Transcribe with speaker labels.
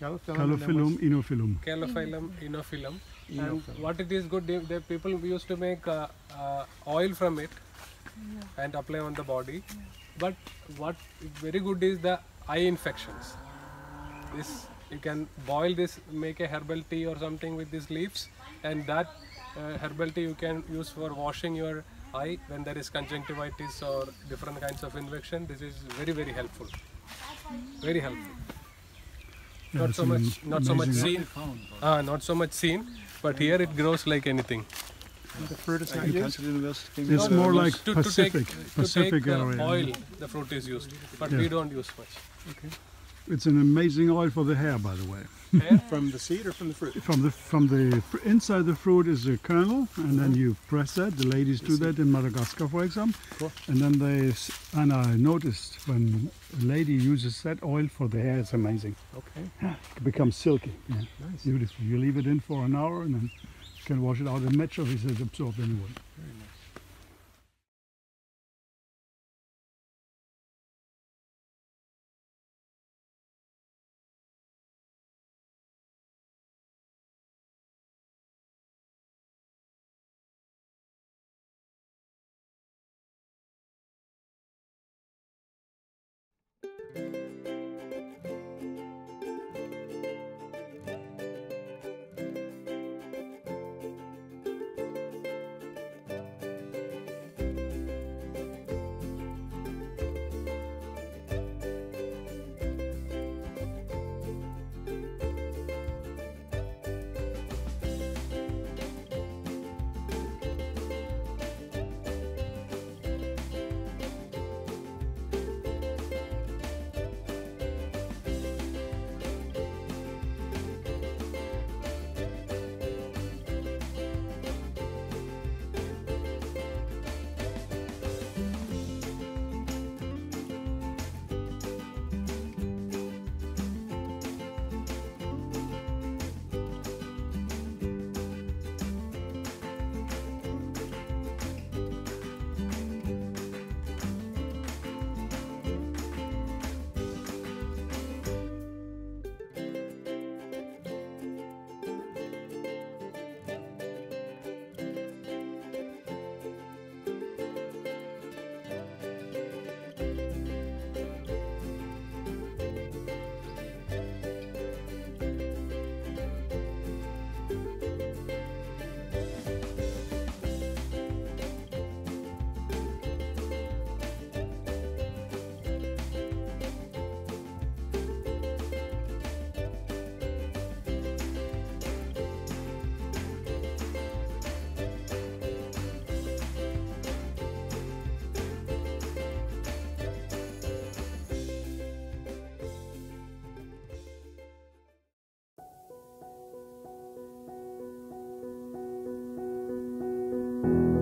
Speaker 1: Calophyllum inophyllum.
Speaker 2: Calophyllum inophyllum. And what it is good, they, they people used to make uh, uh, oil from it and apply on the body. But what is very good is the eye infections. This you can boil this, make a herbal tea or something with these leaves, and that uh, herbal tea you can use for washing your eye when there is conjunctivitis or different kinds of infection. This is very very helpful. Very helpful.
Speaker 1: Yeah,
Speaker 2: not
Speaker 1: it's
Speaker 2: so much, not so much seen. Ah, not so much seen, but here it grows like anything.
Speaker 3: The fruit is not
Speaker 4: Agricultural University.
Speaker 1: It's
Speaker 2: No,
Speaker 1: more
Speaker 2: no,
Speaker 1: like
Speaker 2: to, to take,
Speaker 1: Pacific,
Speaker 2: to take uh,
Speaker 1: area.
Speaker 2: oil, the fruit is used, but
Speaker 1: Yeah.
Speaker 2: we don't use much.
Speaker 1: It's an amazing oil for the hair, by the way.
Speaker 3: Hair from the seed or from the fruit?
Speaker 1: From the from the inside the fruit is a kernel, and then you press that. The ladies do that in Madagascar, for example.
Speaker 3: Cool.
Speaker 1: And then they and I noticed when a lady uses that oil for the hair, it's amazing.
Speaker 3: Okay.
Speaker 1: It becomes silky. Yeah.
Speaker 3: Nice.
Speaker 1: Beautiful. You leave it in for an hour, and then you can wash it out. Of it is absorbed anyway.
Speaker 3: Very nice.
Speaker 5: You